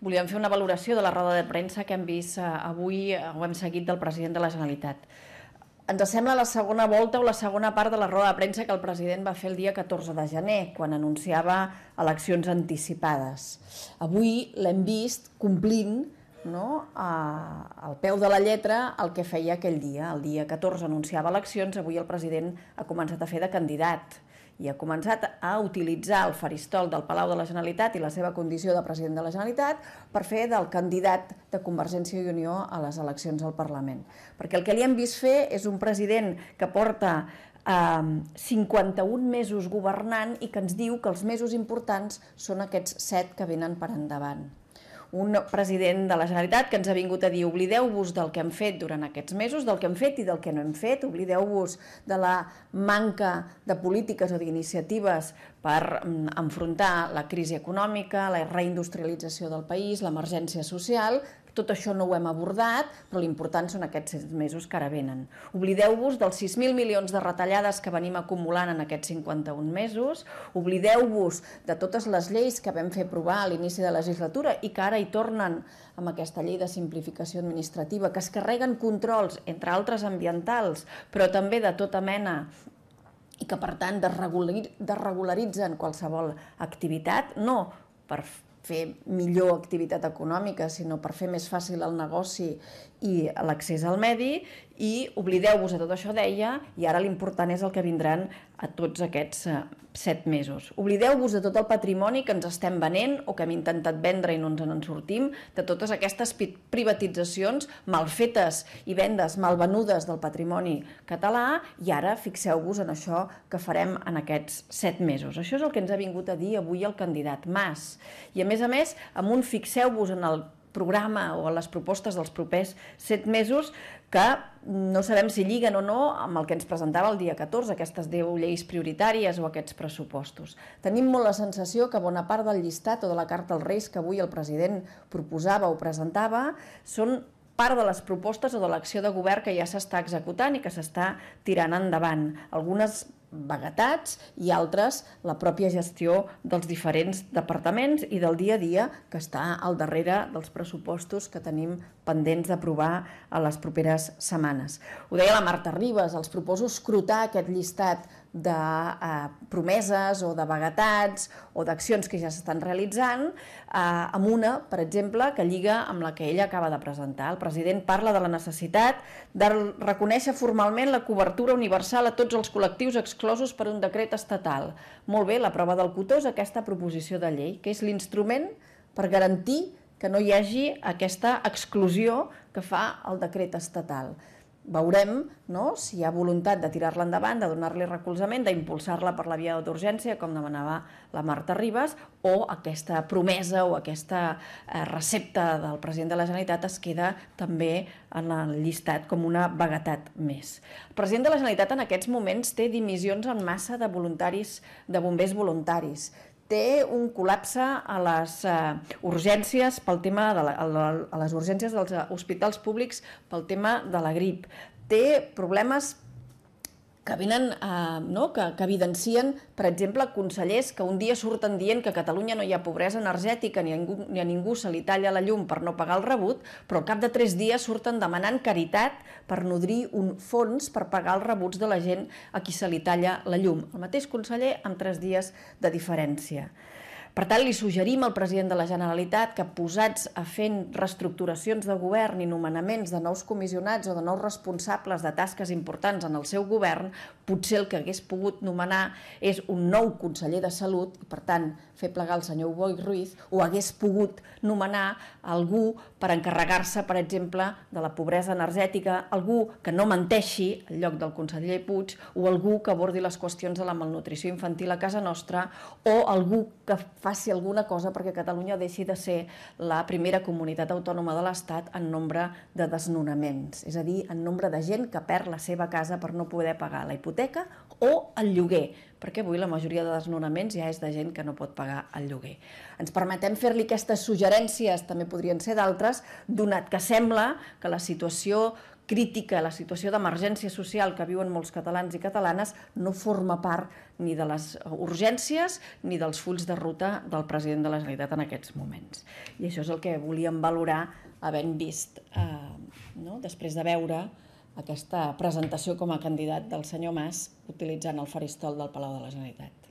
volíem fer una valoració de la roda de premsa que hem vist eh, avui, eh, o hem seguit del president de la Generalitat. Ens sembla la segona volta o la segona part de la roda de premsa que el president va fer el dia 14 de gener, quan anunciava eleccions anticipades. Avui l'hem vist complint no, a, al peu de la lletra el que feia aquell dia. El dia 14 anunciava eleccions, avui el president ha començat a fer de candidat i ha començat a utilitzar el faristol del Palau de la Generalitat i la seva condició de president de la Generalitat per fer del candidat de Convergència i Unió a les eleccions al Parlament. Perquè el que li hem vist fer és un president que porta eh, 51 mesos governant i que ens diu que els mesos importants són aquests set que venen per endavant un president de la Generalitat que ens ha vingut a dir oblideu-vos del que hem fet durant aquests mesos, del que hem fet i del que no hem fet, oblideu-vos de la manca de polítiques o d'iniciatives per mm, enfrontar la crisi econòmica, la reindustrialització del país, l'emergència social, tot això no ho hem abordat, però l'important són aquests sis mesos que ara venen. Oblideu-vos dels 6.000 milions de retallades que venim acumulant en aquests 51 mesos, oblideu-vos de totes les lleis que vam fer aprovar a l'inici de la legislatura i que ara hi tornen amb aquesta llei de simplificació administrativa, que es carreguen controls, entre altres ambientals, però també de tota mena i que per tant desregularitzen qualsevol activitat, no per fer millor activitat econòmica, sinó per fer més fàcil el negoci i l'accés al medi i oblideu-vos de tot això, deia, i ara l'important és el que vindran a tots aquests uh, set mesos. Oblideu-vos de tot el patrimoni que ens estem venent o que hem intentat vendre i no ens en sortim, de totes aquestes privatitzacions mal fetes i vendes mal venudes del patrimoni català i ara fixeu-vos en això que farem en aquests set mesos. Això és el que ens ha vingut a dir avui el candidat Mas. I a més a més, amb un fixeu-vos en el programa o a les propostes dels propers set mesos que no sabem si lliguen o no amb el que ens presentava el dia 14, aquestes 10 lleis prioritàries o aquests pressupostos. Tenim molt la sensació que bona part del llistat o de la carta als Reis que avui el president proposava o presentava són part de les propostes o de l'acció de govern que ja s'està executant i que s'està tirant endavant. Algunes vaguetats i altres la pròpia gestió dels diferents departaments i del dia a dia que està al darrere dels pressupostos que tenim pendents d'aprovar a les properes setmanes. Ho deia la Marta Ribes, els proposo escrutar aquest llistat de eh, promeses o de vaguetats o d'accions que ja s'estan realitzant eh, amb una, per exemple, que lliga amb la que ella acaba de presentar. El president parla de la necessitat de reconèixer formalment la cobertura universal a tots els col·lectius exclosos per un decret estatal. Molt bé, la prova del cotó és aquesta proposició de llei, que és l'instrument per garantir que no hi hagi aquesta exclusió que fa el decret estatal veurem no, si hi ha voluntat de tirar-la endavant, de donar-li recolzament, d'impulsar-la per la via d'urgència, com demanava la Marta Ribas, o aquesta promesa o aquesta eh, recepta del president de la Generalitat es queda també en el llistat com una vaguetat més. El president de la Generalitat en aquests moments té dimissions en massa de voluntaris, de bombers voluntaris té un col·lapse a les uh, urgències pel tema de la, a les urgències dels hospitals públics pel tema de la grip. Té problemes que venen, eh, no? que, que evidencien, per exemple, consellers que un dia surten dient que a Catalunya no hi ha pobresa energètica ni a ningú, ni a ningú se li talla la llum per no pagar el rebut, però al cap de tres dies surten demanant caritat per nodrir un fons per pagar els rebuts de la gent a qui se li talla la llum. El mateix conseller amb tres dies de diferència. Per tant, li suggerim al president de la Generalitat que posats a fent reestructuracions de govern i nomenaments de nous comissionats o de nous responsables de tasques importants en el seu govern, potser el que hagués pogut nomenar és un nou conseller de Salut, i per tant fer plegar el senyor Boi Ruiz, o hagués pogut nomenar algú per encarregar-se, per exemple, de la pobresa energètica, algú que no menteixi al lloc del conseller Puig, o algú que abordi les qüestions de la malnutrició infantil a casa nostra, o algú que faci alguna cosa perquè Catalunya deixi de ser la primera comunitat autònoma de l'Estat en nombre de desnonaments, és a dir, en nombre de gent que perd la seva casa per no poder pagar la hipoteca o el lloguer, perquè avui la majoria de desnonaments ja és de gent que no pot pagar el lloguer. Ens permetem fer-li aquestes suggerències, també podrien ser d'altres, donat que sembla que la situació crítica a la situació d'emergència social que viuen molts catalans i catalanes no forma part ni de les urgències ni dels fulls de ruta del president de la Generalitat en aquests moments. I això és el que volíem valorar havent vist, eh, no? després de veure aquesta presentació com a candidat del senyor Mas utilitzant el faristol del Palau de la Generalitat.